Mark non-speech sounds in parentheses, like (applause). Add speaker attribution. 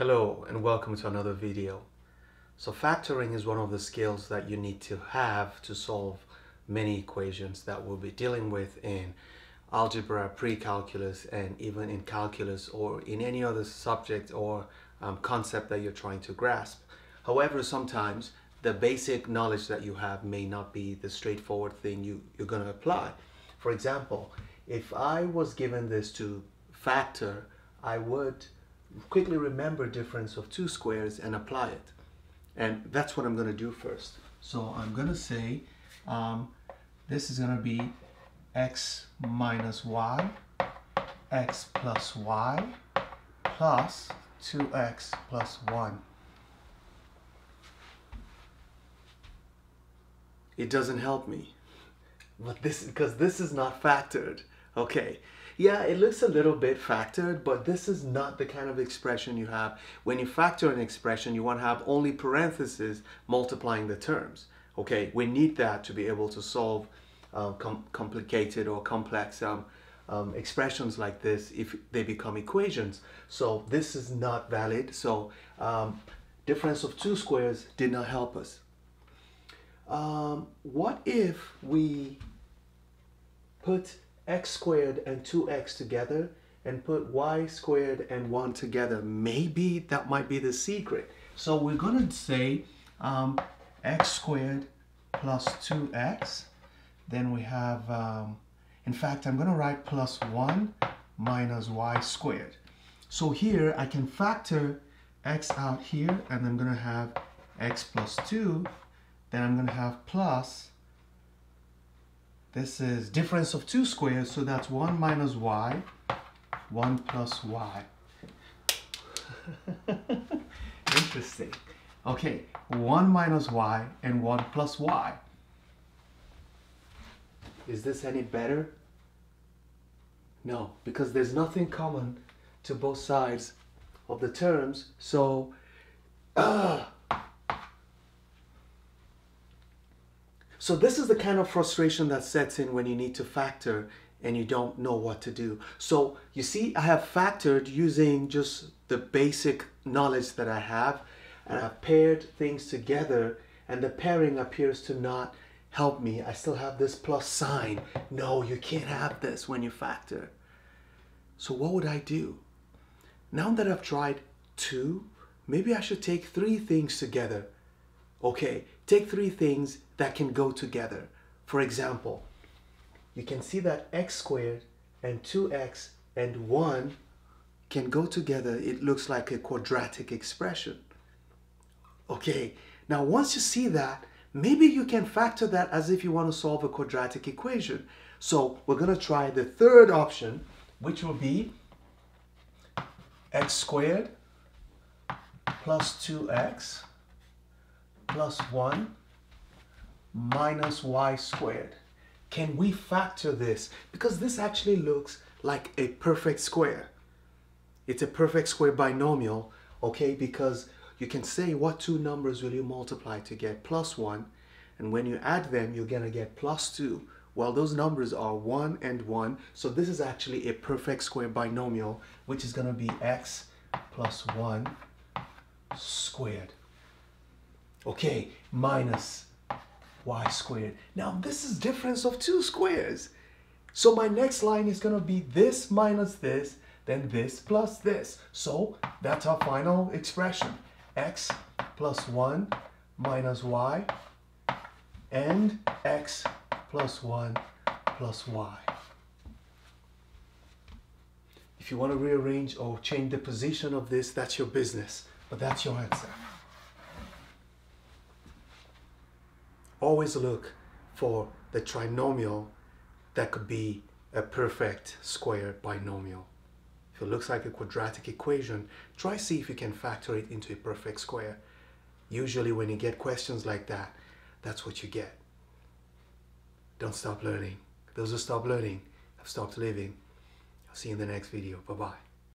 Speaker 1: Hello and welcome to another video. So factoring is one of the skills that you need to have to solve many equations that we'll be dealing with in algebra, pre-calculus, and even in calculus or in any other subject or um, concept that you're trying to grasp. However, sometimes the basic knowledge that you have may not be the straightforward thing you, you're going to apply. For example, if I was given this to factor, I would quickly remember difference of two squares and apply it. And that's what I'm going to do first. So I'm going to say um, this is going to be x minus y, x plus y, plus 2x plus 1. It doesn't help me. But this because this is not factored. Okay. Yeah, it looks a little bit factored, but this is not the kind of expression you have. When you factor an expression, you want to have only parentheses multiplying the terms. Okay, we need that to be able to solve uh, com complicated or complex um, um, expressions like this if they become equations. So this is not valid. So um, difference of two squares did not help us. Um, what if we put x squared and 2x together and put y squared and 1 together. Maybe that might be the secret. So we're going to say um, x squared plus 2x. Then we have, um, in fact, I'm going to write plus 1 minus y squared. So here I can factor x out here and I'm going to have x plus 2. Then I'm going to have plus this is difference of two squares, so that's 1 minus y, 1 plus y. (laughs) Interesting. Okay, 1 minus y and 1 plus y. Is this any better? No, because there's nothing common to both sides of the terms, so... Uh, So this is the kind of frustration that sets in when you need to factor and you don't know what to do. So you see, I have factored using just the basic knowledge that I have and I've paired things together and the pairing appears to not help me. I still have this plus sign. No, you can't have this when you factor. So what would I do? Now that I've tried two, maybe I should take three things together Okay, take three things that can go together. For example, you can see that x squared and 2x and 1 can go together. It looks like a quadratic expression. Okay, now once you see that, maybe you can factor that as if you want to solve a quadratic equation. So we're going to try the third option, which will be x squared plus 2x plus 1 minus y squared. Can we factor this? Because this actually looks like a perfect square. It's a perfect square binomial, okay? Because you can say what two numbers will you multiply to get plus 1, and when you add them, you're going to get plus 2. Well, those numbers are 1 and 1, so this is actually a perfect square binomial, which is going to be x plus 1 squared. Okay, minus y squared. Now this is difference of two squares. So my next line is going to be this minus this, then this plus this. So that's our final expression. x plus 1 minus y and x plus 1 plus y. If you want to rearrange or change the position of this, that's your business. But that's your answer. Always look for the trinomial that could be a perfect square binomial. If it looks like a quadratic equation, try see if you can factor it into a perfect square. Usually when you get questions like that, that's what you get. Don't stop learning. Those who stop learning have stopped living. I'll see you in the next video. Bye-bye.